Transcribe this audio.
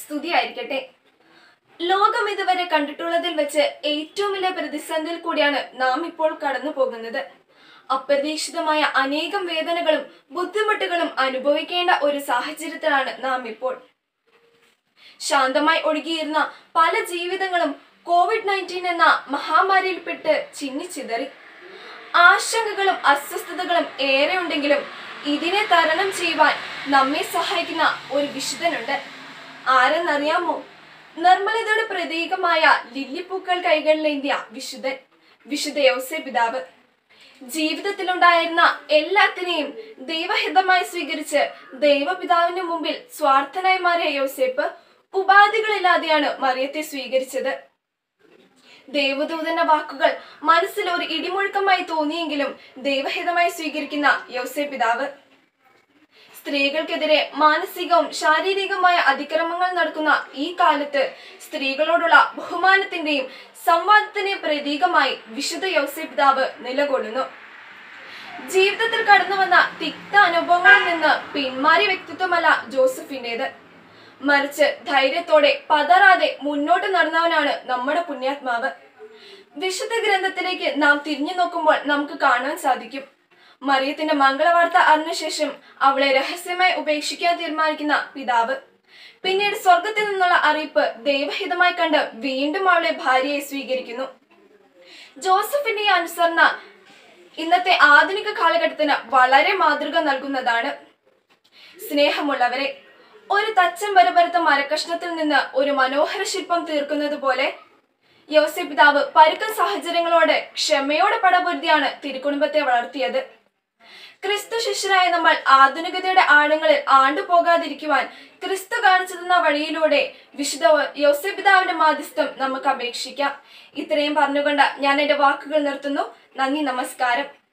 സ്തുതിയായിരിക്കട്ടെ. ലോകം ഇതുവരെ കണ്ടിട്ടുള്ളതിൽ വെച്ച് ഏറ്റവും വലിയ പ്രതിസന്ധിയിൽ കൂടിയാണ് നാം ഇപ്പോൾ കടന്നു പോകുന്നത്. അപ്രതീക്ഷിതമായ അനേകം വേദനകളും ബുദ്ധിമുട്ടുകളും അനുഭവിക്കേണ്ട ഒരു സാഹചര്യത്തിലാണ് നാം ഇപ്പോൾ. ശാന്തമായി ഒഴുകിയിരുന്ന പല ജീവിതങ്ങളും കോവിഡ് നയന്റീൻ എന്ന മഹാമാരിയിൽപ്പെട്ട് ചിന്നിച്ചിതറി ആശങ്കകളും അസ്വസ്ഥതകളും ഏറെ ഉണ്ടെങ്കിലും ഇതിനെ തരണം ചെയ്യുവാൻ നമ്മെ സഹായിക്കുന്ന ഒരു വിശുദ്ധനുണ്ട്. ആരെന്നറിയാമോ? നിർമ്മലതയുടെ പ്രതീകമായ ലില്ലിപ്പൂക്കൾ കൈകളിലേന്തിയ വിശുദ്ധൻ വിശുദ്ധ യോസെ പിതാവ്. ജീവിതത്തിലുണ്ടായിരുന്ന എല്ലാത്തിനെയും ദൈവഹിതമായി സ്വീകരിച്ച് ദൈവപിതാവിന് മുമ്പിൽ സ്വാർത്ഥനായി മാറിയ യോസേപ്പ് ഉപാധികളില്ലാതെയാണ് മറിയത്തെ സ്വീകരിച്ചത്. ദേവദൂതന്റെ വാക്കുകൾ മനസ്സിൽ ഒരു ഇടിമുഴക്കമായി തോന്നിയെങ്കിലും ദൈവഹിതമായി സ്വീകരിക്കുന്ന യോസെ പിതാവ്. സ്ത്രീകൾക്കെതിരെ മാനസികവും ശാരീരികവുമായ അതിക്രമങ്ങൾ നടക്കുന്ന ഈ കാലത്ത് സ്ത്രീകളോടുള്ള ബഹുമാനത്തിന്റെയും സംവാദത്തിന്റെയും പ്രതീകമായി വിശുദ്ധ യോസി പിതാവ് നിലകൊള്ളുന്നു. ജീവിതത്തിൽ കടന്നു വന്ന തിക്ത അനുഭവങ്ങളിൽ നിന്ന് പിന്മാറിയ വ്യക്തിത്വമല്ല ജോസഫിന്റേത്. മറിച്ച് ധൈര്യത്തോടെ പതറാതെ മുന്നോട്ട് നടന്നവനാണ് നമ്മുടെ പുണ്യാത്മാവ്. വിശുദ്ധ ഗ്രന്ഥത്തിലേക്ക് നാം തിരിഞ്ഞു നോക്കുമ്പോൾ നമുക്ക് കാണാൻ സാധിക്കും. മറിയത്തിന്റെ മംഗളവാർത്ത അറിഞ്ഞ ശേഷം അവളെ രഹസ്യമായി ഉപേക്ഷിക്കാൻ തീരുമാനിക്കുന്ന പിതാവ്. പിന്നീട് സ്വർഗത്തിൽ നിന്നുള്ള അറിയിപ്പ് ദൈവഹിതമായി കണ്ട് വീണ്ടും അവളെ ഭാര്യയെ സ്വീകരിക്കുന്നു. ജോസഫിന്റെ അനുസരണ ഇന്നത്തെ ആധുനിക കാലഘട്ടത്തിന് വളരെ മാതൃക നൽകുന്നതാണ്. സ്നേഹമുള്ളവരെ ഒരു തച്ചം വരപരത്ത മരക്കഷ്ണത്തിൽ നിന്ന് ഒരു മനോഹര ശില്പം തീർക്കുന്നത് പോലെ യോസെ പിതാവ് പരുക്കൻ സാഹചര്യങ്ങളോട് ക്ഷമയോടെ പടപൊരുതിയാണ് തിരുക്കുടുംബത്തെ വളർത്തിയത്. ക്രിസ്തു ശിഷ്യരായ നമ്മൾ ആധുനികതയുടെ ആഴങ്ങളിൽ ആണ്ടുപോകാതിരിക്കുവാൻ ക്രിസ്തു കാണിച്ചു തന്ന വഴിയിലൂടെ വിശുദ്ധ യോസപിതാവിന്റെ മാധ്യസ്ഥം നമുക്ക് അപേക്ഷിക്കാം. ഇത്രയും പറഞ്ഞുകൊണ്ട് ഞാൻ എന്റെ വാക്കുകൾ നിർത്തുന്നു. നന്ദി നമസ്കാരം.